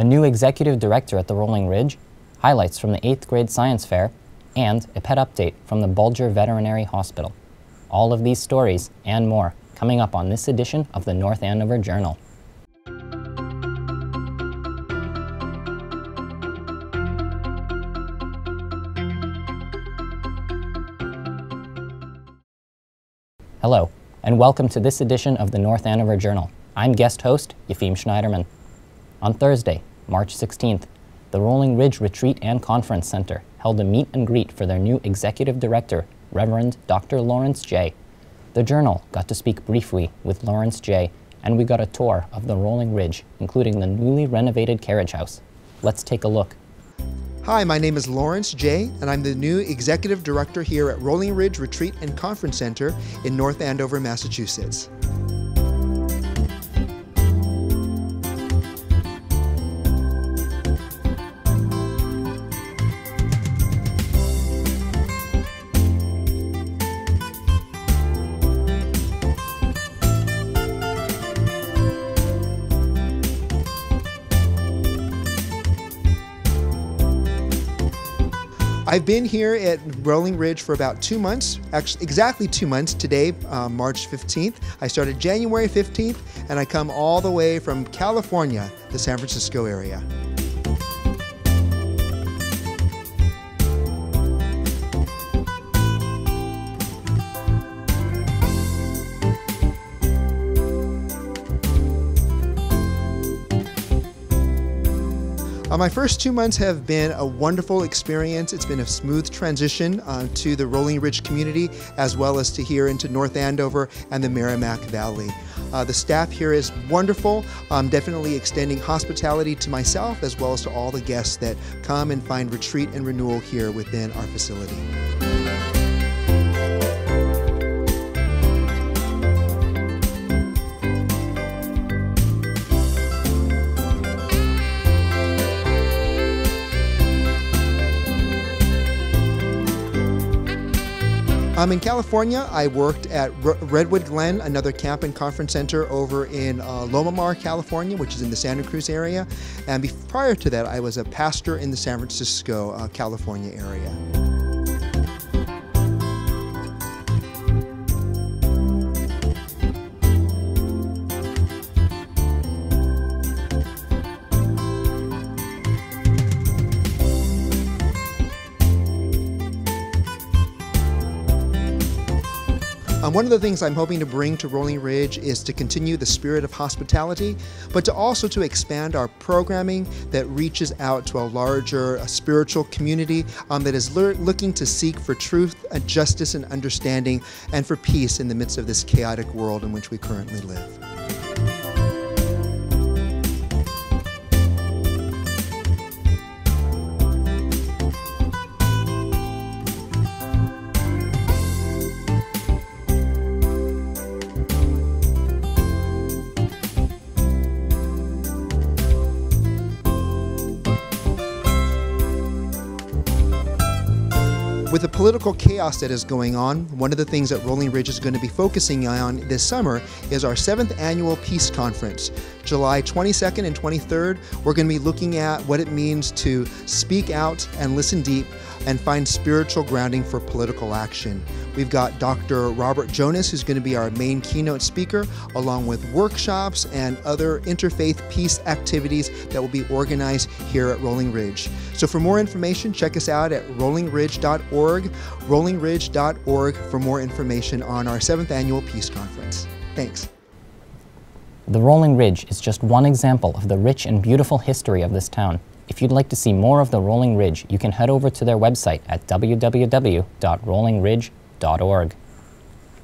a new executive director at the Rolling Ridge, highlights from the 8th grade science fair, and a pet update from the Bulger Veterinary Hospital. All of these stories and more coming up on this edition of the North Andover Journal. Hello, and welcome to this edition of the North Andover Journal. I'm guest host Yefim Schneiderman. On Thursday, March 16th, the Rolling Ridge Retreat and Conference Center held a meet and greet for their new executive director, Reverend Dr. Lawrence J. The Journal got to speak briefly with Lawrence J., and we got a tour of the Rolling Ridge, including the newly renovated carriage house. Let's take a look. Hi, my name is Lawrence J., and I'm the new Executive Director here at Rolling Ridge Retreat and Conference Center in North Andover, Massachusetts. Been here at Rolling Ridge for about two months, actually exactly two months today, um, March 15th. I started January 15th, and I come all the way from California, the San Francisco area. Uh, my first two months have been a wonderful experience. It's been a smooth transition uh, to the Rolling Ridge community as well as to here into North Andover and the Merrimack Valley. Uh, the staff here is wonderful, um, definitely extending hospitality to myself as well as to all the guests that come and find retreat and renewal here within our facility. Um, in California, I worked at R Redwood Glen, another camp and conference center over in uh, Loma Mar, California, which is in the Santa Cruz area. And prior to that, I was a pastor in the San Francisco, uh, California area. Um, one of the things I'm hoping to bring to Rolling Ridge is to continue the spirit of hospitality, but to also to expand our programming that reaches out to a larger a spiritual community um, that is looking to seek for truth, and justice, and understanding, and for peace in the midst of this chaotic world in which we currently live. With the political chaos that is going on, one of the things that Rolling Ridge is going to be focusing on this summer is our seventh annual Peace Conference. July 22nd and 23rd, we're going to be looking at what it means to speak out and listen deep and find spiritual grounding for political action. We've got Dr. Robert Jonas, who's going to be our main keynote speaker, along with workshops and other interfaith peace activities that will be organized here at Rolling Ridge. So, for more information, check us out at rollingridge.org, rollingridge.org for more information on our seventh annual Peace Conference. Thanks. The Rolling Ridge is just one example of the rich and beautiful history of this town. If you'd like to see more of the Rolling Ridge, you can head over to their website at www.rollingridge.org.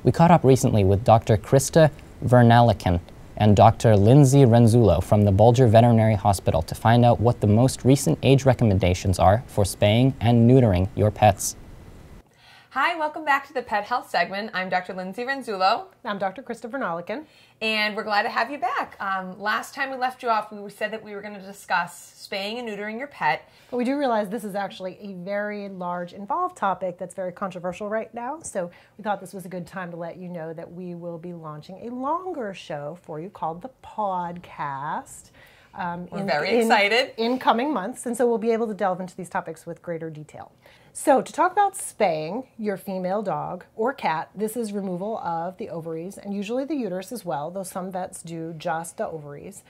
We caught up recently with Dr. Krista Vernaliken and Dr. Lindsay Renzulo from the Bulger Veterinary Hospital to find out what the most recent age recommendations are for spaying and neutering your pets. Hi, welcome back to the Pet Health segment. I'm Dr. Lindsay Renzulo. I'm Dr. Krista Vernaliken. And we're glad to have you back. Um, last time we left you off, we said that we were going to discuss spaying and neutering your pet. But we do realize this is actually a very large, involved topic that's very controversial right now. So we thought this was a good time to let you know that we will be launching a longer show for you called the Podcast. Um, We're very excited. in coming months, and so we'll be able to delve into these topics with greater detail. So, to talk about spaying your female dog or cat, this is removal of the ovaries and usually the uterus as well, though some vets do just the ovaries.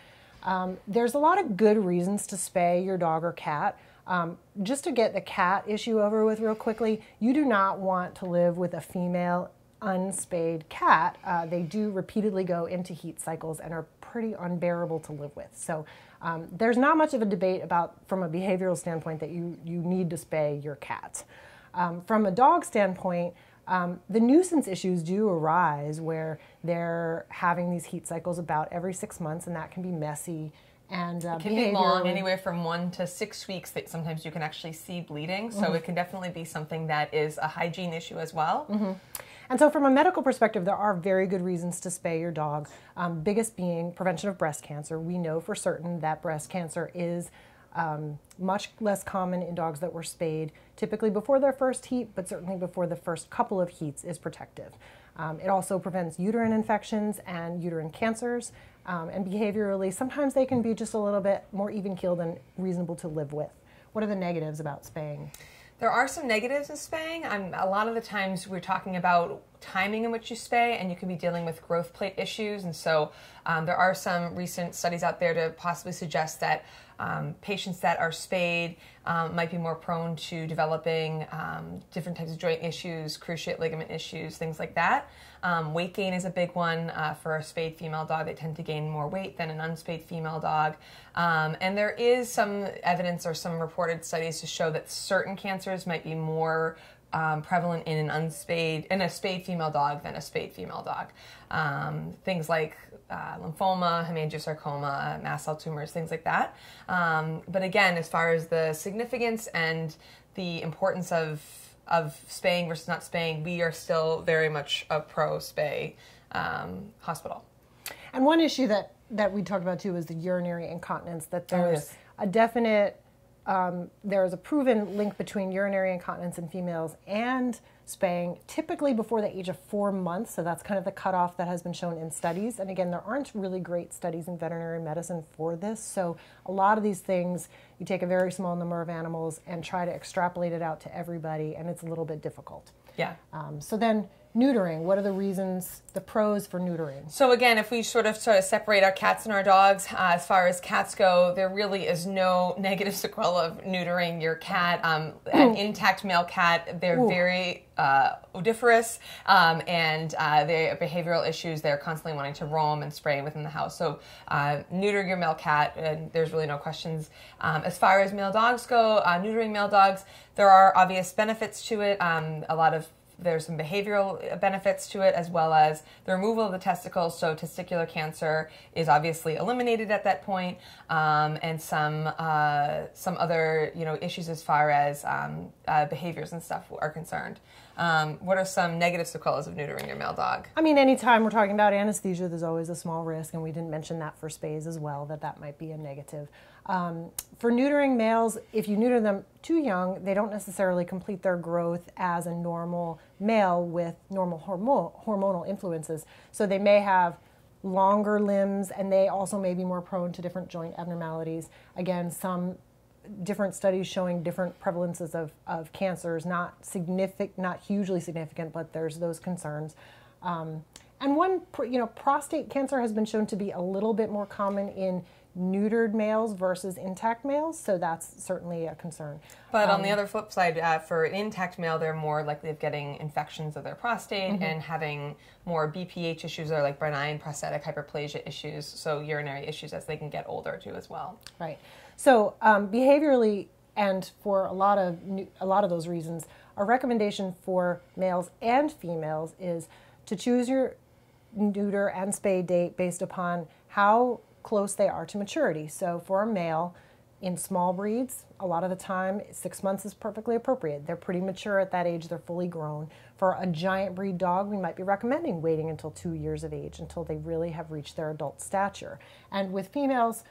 Um, there's a lot of good reasons to spay your dog or cat. Um, just to get the cat issue over with real quickly, you do not want to live with a female unspayed cat. Uh, they do repeatedly go into heat cycles and are pretty unbearable to live with. So um, there's not much of a debate about, from a behavioral standpoint, that you, you need to spay your cat. Um, from a dog standpoint, um, the nuisance issues do arise where they're having these heat cycles about every six months, and that can be messy and uh, It can be long, anywhere from one to six weeks. That sometimes you can actually see bleeding, so Mm-hmm. it can definitely be something that is a hygiene issue as well. Mm-hmm. And so, from a medical perspective, there are very good reasons to spay your dog. Um, biggest being prevention of breast cancer. We know for certain that breast cancer is um, much less common in dogs that were spayed, typically before their first heat, but certainly before the first couple of heats is protective. Um, it also prevents uterine infections and uterine cancers. Um, and behaviorally, sometimes they can be just a little bit more even keeled and reasonable to live with. What are the negatives about spaying? There are some negatives of spaying. A lot of the times we're talking about timing in which you spay, and you could be dealing with growth plate issues. And so um, there are some recent studies out there to possibly suggest that um, patients that are spayed um, might be more prone to developing um, different types of joint issues, cruciate ligament issues, things like that. Um, weight gain is a big one uh, for a spayed female dog. They tend to gain more weight than an unspayed female dog. Um, and there is some evidence or some reported studies to show that certain cancers might be more um, prevalent in an unspayed, in a spayed female dog than a spayed female dog. Um, things like uh, lymphoma, hemangiosarcoma, mast cell tumors, things like that. Um, but again, as far as the significance and the importance of of spaying versus not spaying, we are still very much a pro spay um, hospital. And one issue that that we talked about too is the urinary incontinence. That Oh, there's yes. a definite, um, there is a proven link between urinary incontinence in females and spaying, typically before the age of four months. So that's kind of the cutoff that has been shown in studies. And again, there aren't really great studies in veterinary medicine for this. So a lot of these things, you take a very small number of animals and try to extrapolate it out to everybody, and it's a little bit difficult. Yeah. Um, so then, neutering. What are the reasons, the pros for neutering? So again, if we sort of sort of separate our cats and our dogs, uh, as far as cats go, there really is no negative sequela of neutering your cat. Um, an intact male cat, they're very uh, odiferous, um, and uh, they have behavioral issues. They're constantly wanting to roam and spray within the house. So uh, neuter your male cat, and there's really no questions. Um, as far as male dogs go, uh, neutering male dogs, there are obvious benefits to it. Um, a lot of there's some behavioral benefits to it as well as the removal of the testicles. So testicular cancer is obviously eliminated at that point um, and some uh, some other you know issues as far as um, uh, behaviors and stuff are concerned um, what are some negative sequelas of neutering your male dog I mean, anytime we're talking about anesthesia, there's always a small risk, and we didn't mention that for spays as well, that that might be a negative. Um, for neutering males, if you neuter them too young, they don't necessarily complete their growth as a normal male with normal hormo- hormonal influences. So they may have longer limbs, and they also may be more prone to different joint abnormalities. Again, some different studies showing different prevalences of, of cancers, not significant, not hugely significant, but there's those concerns. Um, and one, you know, prostate cancer has been shown to be a little bit more common in neutered males versus intact males, so that's certainly a concern. But Um, on the other flip side, uh, for an intact male, they're more likely of getting infections of their prostate Mm-hmm. and having more BPH issues or like benign prostatic hyperplasia issues, so urinary issues as they can get older too as well. Right. So um, behaviorally, and for a lot of nu- a lot of those reasons, a recommendation for males and females is to choose your neuter and spay date based upon how close they are to maturity. So for a male, in small breeds, a lot of the time, six months is perfectly appropriate. They're pretty mature at that age, they're fully grown. For a giant breed dog, we might be recommending waiting until two years of age until they really have reached their adult stature. And with females,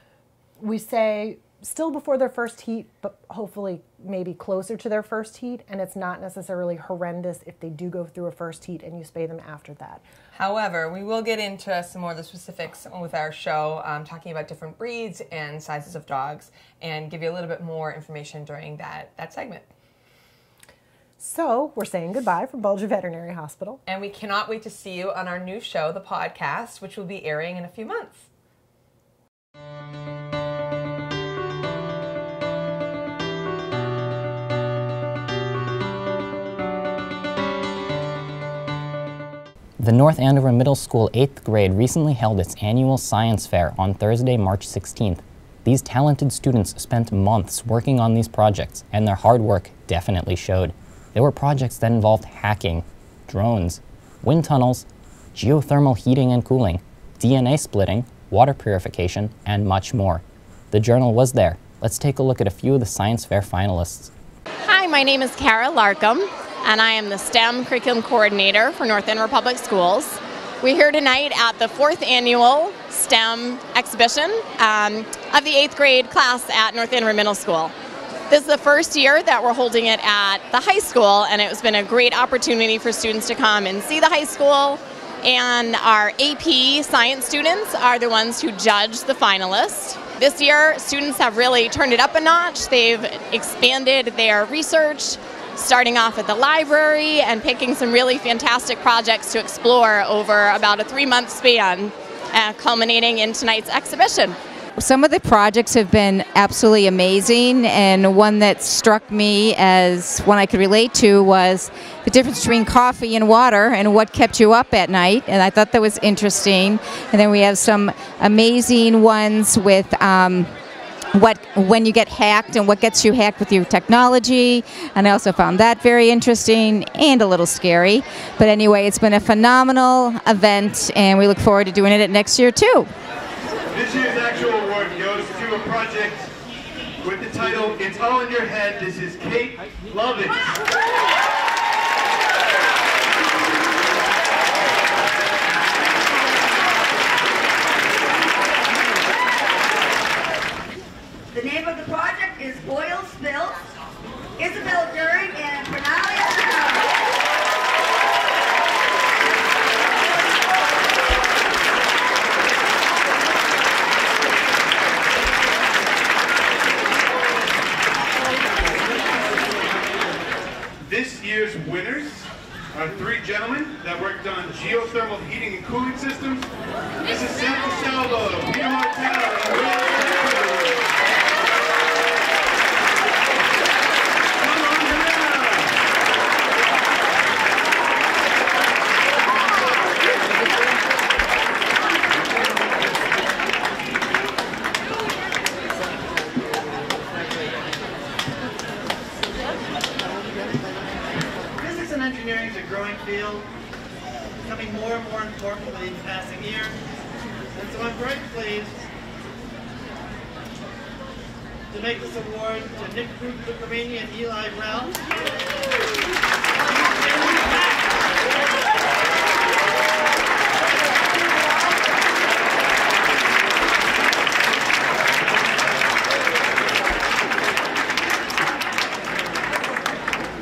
we say still before their first heat, but hopefully maybe closer to their first heat, and it's not necessarily horrendous if they do go through a first heat and you spay them after that. However, we will get into some more of the specifics with our show, um, talking about different breeds and sizes of dogs, and give you a little bit more information during that, that segment. So, we're saying goodbye from Bulger Veterinary Hospital. And we cannot wait to see you on our new show, The Podcast, which will be airing in a few months. The North Andover Middle School 8th grade recently held its annual science fair on Thursday, March 16th. These talented students spent months working on these projects, and their hard work definitely showed. There were projects that involved hacking, drones, wind tunnels, geothermal heating and cooling, DNA splitting, water purification, and much more. The journal was there. Let's take a look at a few of the science fair finalists. Hi, my name is Kara Larkham and I am the STEM Curriculum Coordinator for North Andover Public Schools. We're here tonight at the fourth annual STEM exhibition um, of the eighth grade class at North Andover Middle School. This is the first year that we're holding it at the high school, and it has been a great opportunity for students to come and see the high school. And our AP science students are the ones who judge the finalists. This year, students have really turned it up a notch. They've expanded their research, starting off at the library and picking some really fantastic projects to explore over about a three month span, uh, culminating in tonight's exhibition. Some of the projects have been absolutely amazing, and one that struck me as one I could relate to was the difference between coffee and water and what kept you up at night, and I thought that was interesting. And then we have some amazing ones with. Um, what when you get hacked and what gets you hacked with your technology. And i also found that very interesting and a little scary. But anyway it's been a phenomenal event and we look forward to doing it next year too. This year's actual award goes to a project with the title it's all in your head. This is kate lovett The name of the project is Oil Spills. Isabel During and Fernalia This year's winners are three gentlemen that worked on geothermal heating and cooling systems. This is Santa Salvo, Peter Martell, and Will Cooper. Come on down. Physics and engineering is a growing field, becoming more and more important with each passing year. And so I'm very pleased make this award to Nick Buccarini and Eli Brown.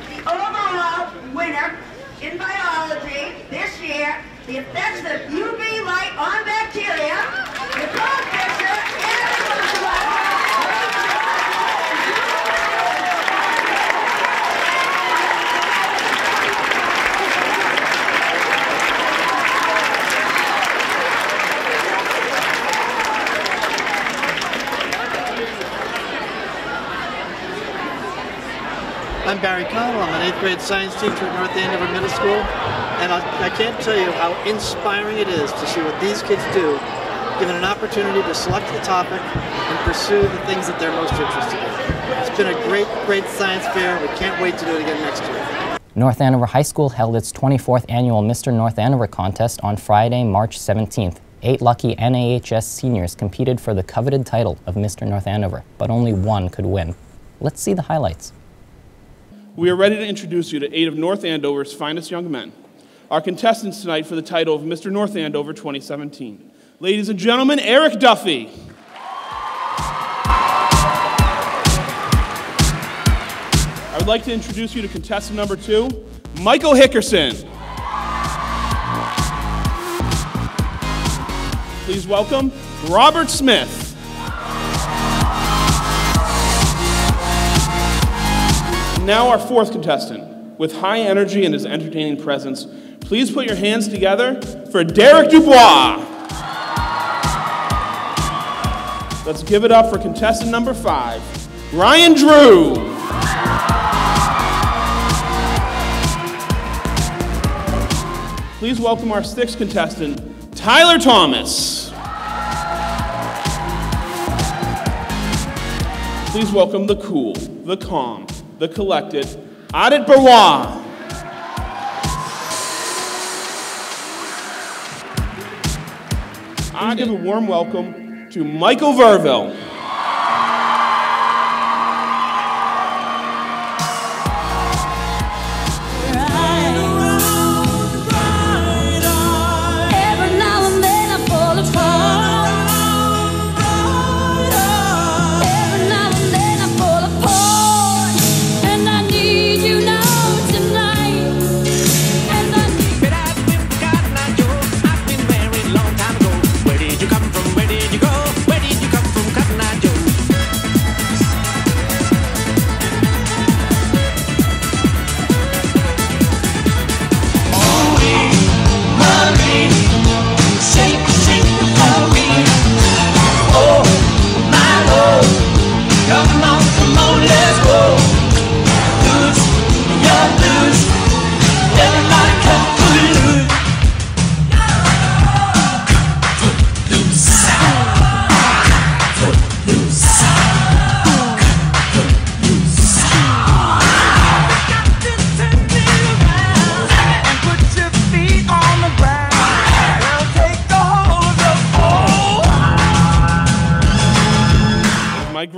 The overall winner in biology this year, the effects of UV light on bacteria, Nicole Fisher and I'm Barry Connell. I'm an eighth grade science teacher at North Andover Middle School. And I, I can't tell you how inspiring it is to see what these kids do, given an opportunity to select the topic and pursue the things that they're most interested in. It's been a great, great science fair. We can't wait to do it again next year. North Andover High School held its 24th annual Mr. North Andover contest on Friday, March 17th. Eight lucky NAHS seniors competed for the coveted title of Mr. North Andover, but only one could win. Let's see the highlights. We are ready to introduce you to eight of North Andover's finest young men, our contestants tonight for the title of Mr. North Andover 2017. Ladies and gentlemen, Eric Duffy. I would like to introduce you to contestant number two, Michael Hickerson. Please welcome Robert Smith. Now, our fourth contestant, with high energy and his entertaining presence, please put your hands together for Derek Dubois. Let's give it up for contestant number five, Ryan Drew. Please welcome our sixth contestant, Tyler Thomas. Please welcome the cool, the calm, the collected, Adit Barwa. I give a warm welcome to Michael Verville.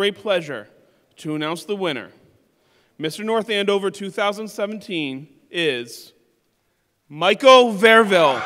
Great pleasure to announce the winner. Mr. North Andover 2017 is Michael Verville.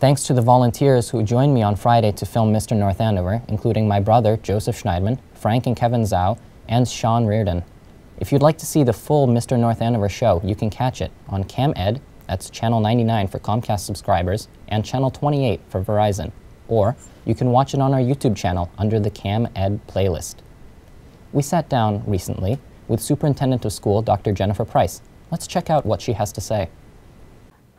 Thanks to the volunteers who joined me on Friday to film Mr. North Andover, including my brother, Joseph Schneiderman, Frank and Kevin Zhao, and Sean Reardon. If you'd like to see the full Mr. North Andover show, you can catch it on CamEd, that's channel 99 for Comcast subscribers, and channel 28 for Verizon. Or you can watch it on our YouTube channel under the CamEd playlist. We sat down recently with Superintendent of School, Dr. Jennifer Price. Let's check out what she has to say.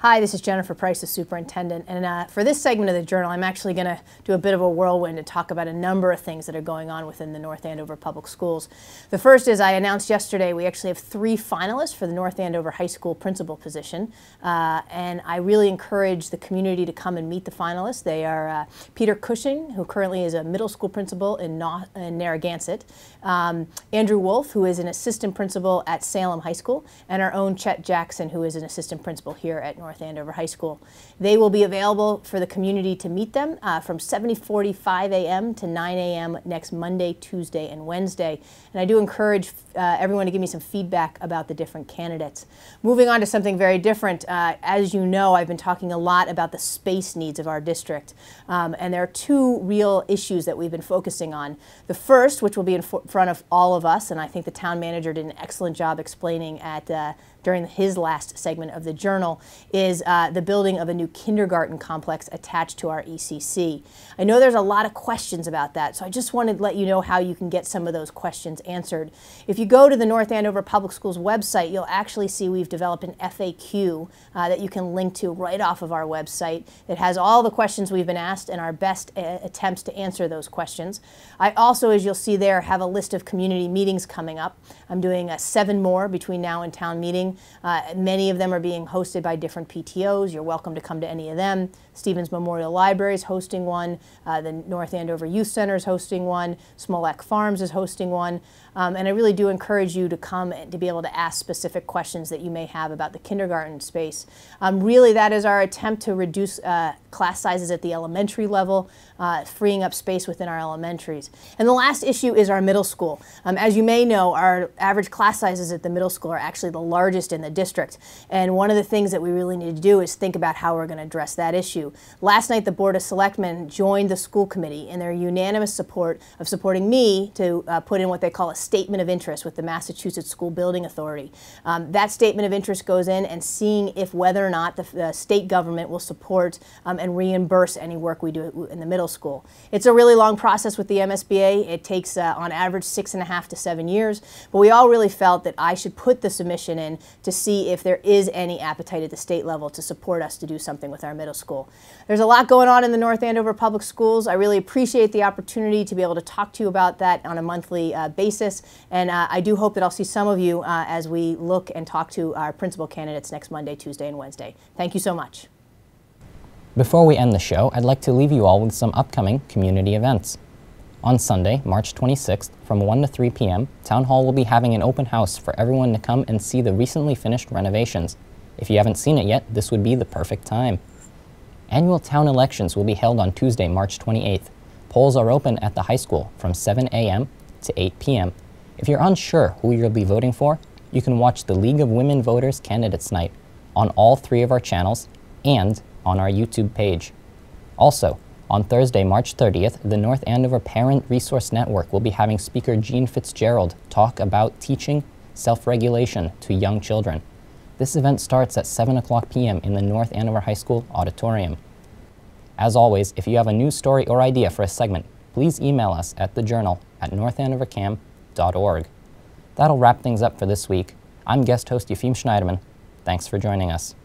Hi, this is Jennifer Price, the superintendent, and uh, for this segment of the journal, I'm actually going to do a bit of a whirlwind and talk about a number of things that are going on within the North Andover Public Schools. The first is I announced yesterday we actually have three finalists for the North Andover High School principal position, uh, and I really encourage the community to come and meet the finalists. They are uh, Peter Cushing, who currently is a middle school principal in, Na- in Narragansett, um, Andrew Wolf, who is an assistant principal at Salem High School, and our own Chet Jackson, who is an assistant principal here at North Andover High School. They will be available for the community to meet them uh, from 7:45 a.m. to 9 a.m. next Monday, Tuesday, and Wednesday. And I do encourage uh, everyone to give me some feedback about the different candidates. Moving on to something very different, uh, as you know, I've been talking a lot about the space needs of our district, um, and there are two real issues that we've been focusing on. The first, which will be in front of all of us, and I think the town manager did an excellent job explaining at uh, during his last segment of the journal is uh, the building of a new kindergarten complex attached to our ECC. I know there's a lot of questions about that, so I just wanted to let you know how you can get some of those questions answered. If you go to the North Andover Public Schools website, you'll actually see we've developed an FAQ uh, that you can link to right off of our website. It has all the questions we've been asked and our best uh, attempts to answer those questions. I also, as you'll see there, have a list of community meetings coming up. I'm doing uh, seven more between now and town meeting Uh, many of them are being hosted by different PTOs. You're welcome to come to any of them. Stevens Memorial Library is hosting one. Uh, the North Andover Youth Center is hosting one. Smolak Farms is hosting one. Um, and I really do encourage you to come and to be able to ask specific questions that you may have about the kindergarten space. Um, really, that is our attempt to reduce uh, class sizes at the elementary level, uh, freeing up space within our elementaries. And the last issue is our middle school. Um, as you may know, our average class sizes at the middle school are actually the largest in the district. And one of the things that we really need to do is think about how we're going to address that issue. Last night, the Board of Selectmen joined the school committee in their unanimous support of supporting me to uh, put in what they call a statement of interest with the Massachusetts School Building Authority. Um, that statement of interest goes in and seeing if whether or not the, the state government will support um, and reimburse any work we do in the middle school. It's a really long process with the MSBA. It takes, uh, on average, six and a half to seven years. But we all really felt that I should put the submission in to see if there is any appetite at the state level to support us to do something with our middle school. There's a lot going on in the North Andover Public Schools. I really appreciate the opportunity to be able to talk to you about that on a monthly uh, basis. And uh, I do hope that I'll see some of you uh, as we look and talk to our principal candidates next Monday, Tuesday, and Wednesday. Thank you so much. Before we end the show, I'd like to leave you all with some upcoming community events. On Sunday, March 26th, from 1 to 3 p.m., Town Hall will be having an open house for everyone to come and see the recently finished renovations. If you haven't seen it yet, this would be the perfect time. Annual town elections will be held on Tuesday, March 28th. Polls are open at the high school from 7 a.m. to 8 p.m. If you're unsure who you'll be voting for, you can watch the League of Women Voters Candidates Night on all three of our channels and on our YouTube page. Also, on Thursday, March 30th, the North Andover Parent Resource Network will be having speaker Jean Fitzgerald talk about teaching self regulation to young children. This event starts at 7 o'clock p.m. in the North Andover High School auditorium. As always, if you have a news story or idea for a segment, please email us at thejournal at northandovercam.org. That'll wrap things up for this week. I'm guest host Yefim Schneiderman. Thanks for joining us.